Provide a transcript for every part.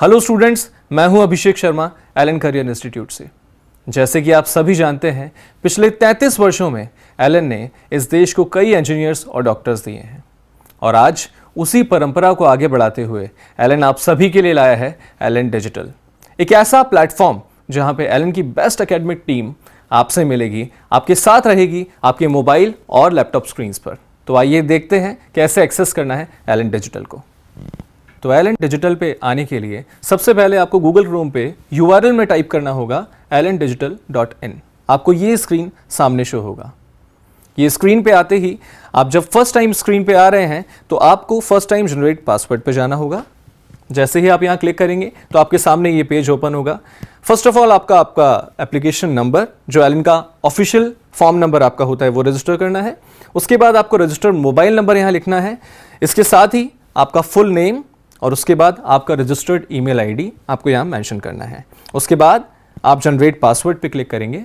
Hello students मैं हूँ Abhishek Sharma Elon career institute से। जैसे कि आप सभी जानते हैं, पिछले 33 वर्षों में एलन ने इस देश को कई इंजीनियर्स और डॉक्टर्स दिए हैं। और आज उसी परंपरा को आगे बढ़ाते हुए एलन आप सभी के लिए लाया है एलन डिजिटल एक ऐसा प्लेटफॉर्म जहाँ पे एलन की बेस्ट अकेडमिक टीम आपसे मिलेगी, आपके साथ रहेगी, आपके मोबाइल और लैपटॉप स्क्रीन्स पर। तो आइए देखते हैं कैसे एक्सेस करना है एलन डिजिटल को। तो एल एन डिजिटल पे आने के लिए सबसे पहले आपको गूगल क्रोम पे यूआरएल में टाइप करना होगा L N digital dot in आपको ये स्क्रीन सामने शो होगा। ये स्क्रीन पे आते ही आप जब फ़र्स्ट टाइम स्क्रीन पे आ रहे हैं तो आपको फ़र्स्ट टाइम जनरेट पासवर्ड पे जाना होगा। जैसे ही आप यहाँ क्लिक करेंगे तो आपके सामने ये पेज ओपन होगा। फ़र्स्ट ऑफ़ ऑल आपका आपका एप्लीकेशन नंबर जो एल का ऑफिशियल फॉर्म नंबर आपका होता है, वो रजिस्टर करना है। उसके बाद आपको रजिस्टर्ड मोबाइल नंबर यहाँ लिखना है। इसके साथ ही आपका फुल नेम और उसके बाद आपका रजिस्टर्ड ईमेल आईडी आपको यहाँ मेंशन करना है। उसके बाद आप जनरेट पासवर्ड पे क्लिक करेंगे।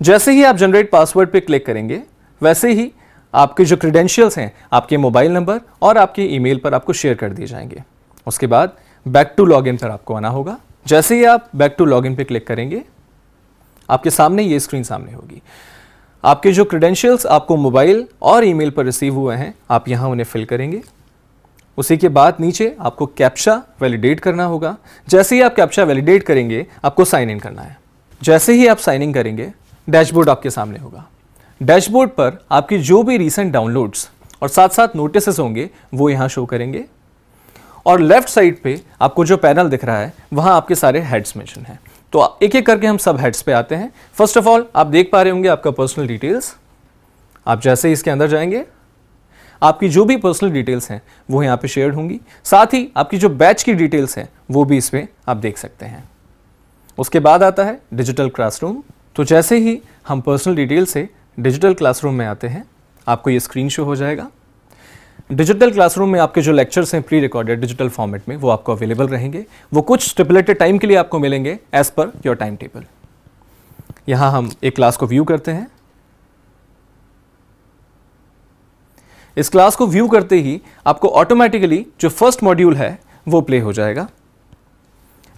जैसे ही आप जनरेट पासवर्ड पे क्लिक करेंगे, वैसे ही आपके जो क्रीडेंशियल्स हैं, आपके मोबाइल नंबर और आपके ईमेल पर आपको शेयर कर दिए जाएँगे। उसके बाद बैक टू लॉगिन पर आपको आना होगा। जैसे ही आप बैक टू लॉगिन पे क्लिक करेंगे, आपके सामने ये स्क्रीन सामने होगी। आपके जो क्रीडेंशियल्स आपको मोबाइल और ईमेल पर रिसीव हुए हैं, आप यहाँ उन्हें फिल करेंगे। उसी के बाद नीचे आपको कैप्चा वैलिडेट करना होगा। जैसे ही आप कैप्चा वैलिडेट करेंगे, आपको साइन इन करना है। जैसे ही आप साइन इन करेंगे डैशबोर्ड आपके सामने होगा। डैशबोर्ड पर आपकी जो भी रिसेंट डाउनलोड्स और साथ साथ नोटिस होंगे, वो यहाँ शो करेंगे। और लेफ़्ट साइड पे आपको जो पैनल दिख रहा है, वहाँ आपके सारे हेड्स मेंशन हैं। तो एक एक करके हम सब हेड्स पे आते हैं। फ़र्स्ट ऑफ़ ऑल आप देख पा रहे होंगे आपका पर्सनल डिटेल्स आप जैसे ही इसके अंदर जाएँगे आपकी जो भी पर्सनल डिटेल्स हैं, वो यहाँ पे शेयर होंगी। साथ ही आपकी जो बैच की डिटेल्स हैं, वो भी इसमें आप देख सकते हैं। उसके बाद आता है डिजिटल क्लासरूम तो जैसे ही हम पर्सनल डिटेल से डिजिटल क्लासरूम में आते हैं, आपको ये स्क्रीन शो हो जाएगा। डिजिटल क्लासरूम में आपके जो लेक्चर्स हैं प्री रिकॉर्डेड डिजिटल फॉर्मेट में, वो आपको अवेलेबल रहेंगे। वो कुछ स्टिपुलेटेड टाइम के लिए आपको मिलेंगे as per your time table यहाँ हम एक क्लास को व्यू करते हैं। इस क्लास को व्यू करते ही आपको ऑटोमेटिकली जो फ़र्स्ट मॉड्यूल है, वो प्ले हो जाएगा।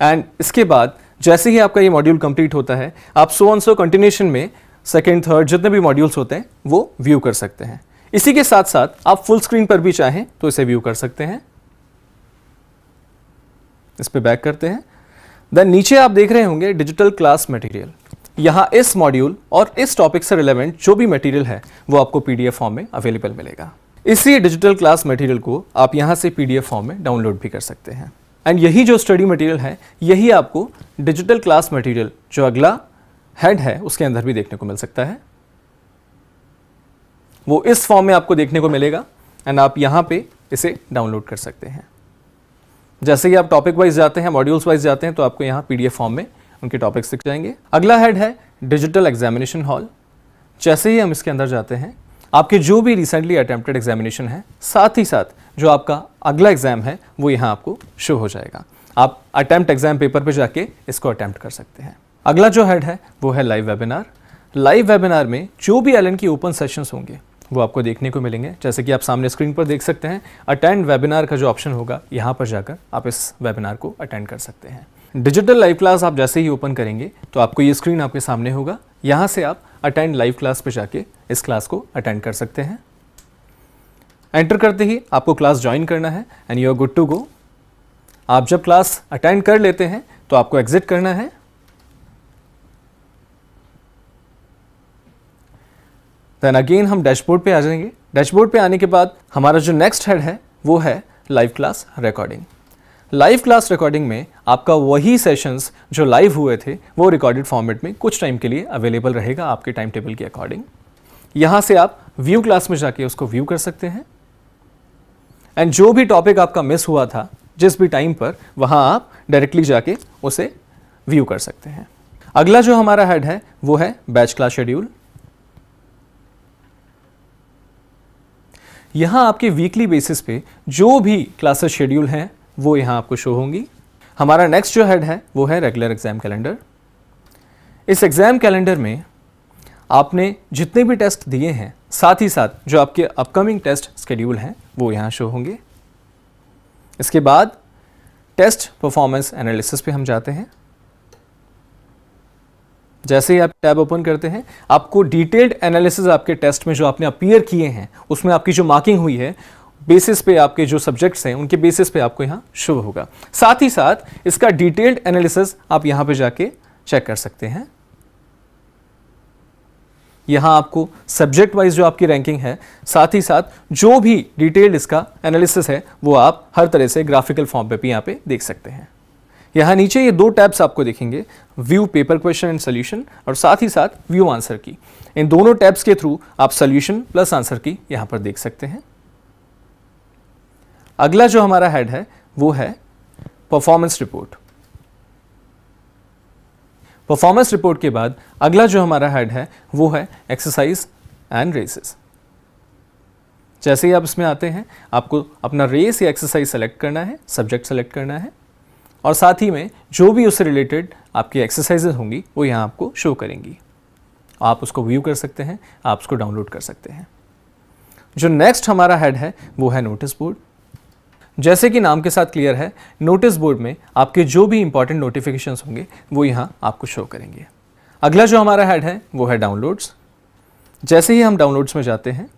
एंड इसके बाद जैसे ही आपका ये मॉड्यूल कंप्लीट होता है, आप सो ऑन सो कंटिन्यूशन में सेकेंड थर्ड जितने भी मॉड्यूल्स होते हैं, वो व्यू कर सकते हैं। इसी के साथ साथ आप फुल स्क्रीन पर भी चाहें तो इसे व्यू कर सकते हैं। इस पर बैक करते हैं। देन नीचे आप देख रहे होंगे डिजिटल क्लास मटेरियल यहाँ इस मॉड्यूल और इस टॉपिक से रिलेवेंट जो भी मटेरियल है, वो आपको पीडीएफ फॉर्म में अवेलेबल मिलेगा। इसी डिजिटल क्लास मटेरियल को आप यहाँ से पीडीएफ फॉर्म में डाउनलोड भी कर सकते हैं। एंड यही जो स्टडी मटेरियल है, यही आपको डिजिटल क्लास मटेरियल जो अगला हेड है, उसके अंदर भी देखने को मिल सकता है। वो इस फॉर्म में आपको देखने को मिलेगा एंड आप यहाँ पे इसे डाउनलोड कर सकते हैं। जैसे ही आप टॉपिक वाइज जाते हैं मॉड्यूल्स वाइज जाते हैं तो आपको यहाँ पीडीएफ फॉर्म में उनके टॉपिक्स दिख जाएँगे। अगला हेड है डिजिटल एग्जामिनेशन हॉल जैसे ही हम इसके अंदर जाते हैं आपके जो भी रिसेंटली अटेम्प्टेड एग्जामिनेशन है, साथ ही साथ जो आपका अगला एग्ज़ाम है, वो यहाँ आपको शो हो जाएगा। आप अटैम्प्ट एग्ज़ाम पेपर पे जाके इसको अटैम्प्ट कर सकते हैं। अगला जो हेड है, वो है लाइव वेबिनार लाइव वेबिनार में जो भी एल की ओपन सेशंस होंगे, वो आपको देखने को मिलेंगे। जैसे कि आप सामने स्क्रीन पर देख सकते हैं अटेंड वेबिनार का जो ऑप्शन होगा, यहाँ पर जाकर आप इस वेबिनार को अटेंड कर सकते हैं। डिजिटल लाइव क्लास आप जैसे ही ओपन करेंगे तो आपको ये स्क्रीन आपके सामने होगा। यहाँ से आप अटेंड लाइव क्लास पे जाके इस क्लास को अटेंड कर सकते हैं। एंटर करते ही आपको क्लास ज्वाइन करना है and you are good to go आप जब क्लास अटेंड कर लेते हैं तो आपको एग्जिट करना है। देन अगेन हम डैशबोर्ड पे आ जाएँगे। डैशबोर्ड पे आने के बाद हमारा जो नेक्स्ट हेड है, वो है live class recording live class recording में आपका वही सेशंस जो लाइव हुए थे, वो रिकॉर्डेड फॉर्मेट में कुछ टाइम के लिए अवेलेबल रहेगा आपके टाइम टेबल के अकॉर्डिंग यहाँ से आप व्यू क्लास में जाके उसको व्यू कर सकते हैं. एंड जो भी टॉपिक आपका मिस हुआ था, जिस भी टाइम पर, वहाँ आप डायरेक्टली जाके उसे व्यू कर सकते हैं. अगला जो हमारा हेड है, वो है बैच क्लास शेड्यूल यहाँ आपके वीकली बेसिस पे जो भी क्लासेस शेड्यूल हैं वो यहाँ आपको शो होंगी। हमारा नेक्स्ट जो हेड है, वो है रेगुलर एग्ज़ाम कैलेंडर इस एग्ज़ाम कैलेंडर में आपने जितने भी टेस्ट दिए हैं, साथ ही साथ जो आपके अपकमिंग टेस्ट स्केड्यूल हैं, वो यहाँ शो होंगे। इसके बाद टेस्ट परफॉर्मेंस एनालिसिस पे हम जाते हैं। जैसे ही आप टैब ओपन करते हैं, आपको डिटेल्ड एनालिसिस आपके टेस्ट में जो आपने अपीयर किए हैं, उसमें आपकी जो मार्किंग हुई है बेसिस पे आपके जो सब्जेक्ट्स हैं, उनके बेसिस पे आपको यहाँ शो होगा। साथ ही साथ, इसका डिटेल्ड एनालिसिस आप यहाँ पे जाके चेक कर सकते हैं। यहाँ आपको सब्जेक्ट वाइज जो आपकी रैंकिंग है, साथ ही साथ जो भी डिटेल्ड इसका एनालिसिस है, वो आप हर तरह से ग्राफिकल फॉर्म पे भी यहाँ पे देख सकते हैं। यहाँ नीचे ये दो टैब्स आपको देखेंगे view paper question and solution और साथ ही साथ व्यू आंसर की। इन दोनों टैब्स के थ्रू आप सोल्यूशन प्लस आंसर की यहाँ पर देख सकते हैं। अगला जो हमारा हेड है, वो है परफॉर्मेंस रिपोर्ट परफॉर्मेंस रिपोर्ट के बाद अगला जो हमारा हेड है, वो है एक्सरसाइज एंड रेसेस जैसे ही आप इसमें आते हैं, आपको अपना रेस या एक्सरसाइज सेलेक्ट करना है सब्जेक्ट सेलेक्ट करना है, और साथ ही में जो भी उससे रिलेटेड आपकी एक्सरसाइजेज होंगी, वो यहाँ आपको शो करेंगी. आप उसको व्यू कर सकते हैं, आप उसको डाउनलोड कर सकते हैं. जो नेक्स्ट हमारा हेड है, वो है नोटिस बोर्ड जैसे कि नाम के साथ क्लियर है नोटिस बोर्ड में आपके जो भी इंपॉर्टेंट नोटिफिकेशन होंगे, वो यहाँ आपको शो करेंगे। अगला जो हमारा हेड है, वो है डाउनलोड्स जैसे ही हम डाउनलोड्स में जाते हैं,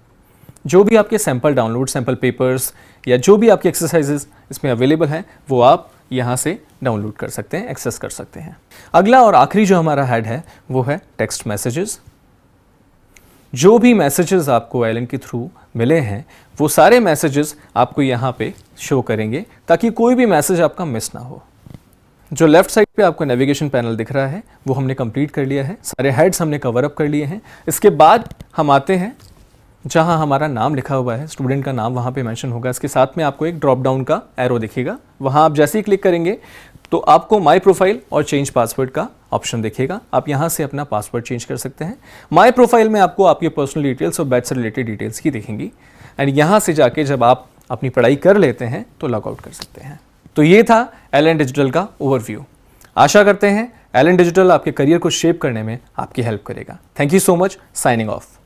जो भी आपके सैंपल डाउनलोड सैंपल पेपर्स या जो भी आपके एक्सरसाइजेस इसमें अवेलेबल हैं, वो आप यहाँ से डाउनलोड कर सकते हैं एक्सेस कर सकते हैं। अगला और आखिरी जो हमारा हेड है, वो है टेक्स्ट मैसेजेस जो भी मैसेजेस आपको एलन के थ्रू मिले हैं, वो सारे मैसेजेस आपको यहाँ पे शो करेंगे, ताकि कोई भी मैसेज आपका मिस ना हो। जो लेफ़्ट साइड पे आपको नेविगेशन पैनल दिख रहा है, वो हमने कंप्लीट कर लिया है, सारे हेड्स हमने कवर अप कर लिए हैं। इसके बाद हम आते हैं, जहाँ हमारा नाम लिखा हुआ है स्टूडेंट का नाम वहाँ पे मेंशन होगा। इसके साथ में आपको एक ड्रॉप डाउन का एरो दिखेगा। वहाँ आप जैसे ही क्लिक करेंगे तो आपको माई प्रोफ़ाइल और चेंज पासवर्ड का ऑप्शन दिखेगा। आप यहाँ से अपना पासवर्ड चेंज कर सकते हैं। माई प्रोफ़ाइल में आपको आपके पर्सनल डिटेल्स और बैच से रिलेटेड डिटेल्स की दिखेंगी। एंड यहाँ से जाके जब आप अपनी पढ़ाई कर लेते हैं तो लॉगआउट कर सकते हैं। तो ये था एल डिजिटल का ओवरव्यू आशा करते हैं एल डिजिटल आपके करियर को शेप करने में आपकी हेल्प करेगा। Thank you so much signing off